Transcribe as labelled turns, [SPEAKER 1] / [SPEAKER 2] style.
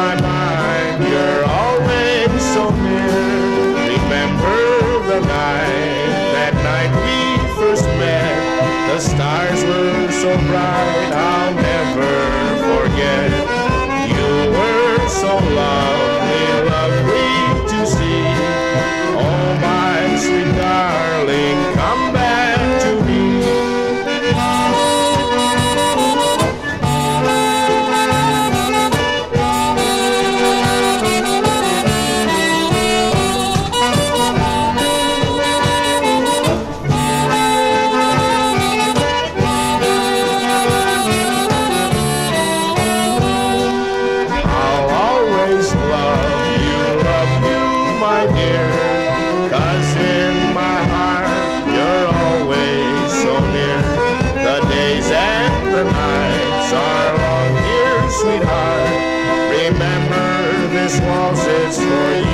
[SPEAKER 1] my mind, you're always so near. Remember the night, that night we first met. The stars were so bright, I'll never forget. Sweetheart. Remember this waltz, it's for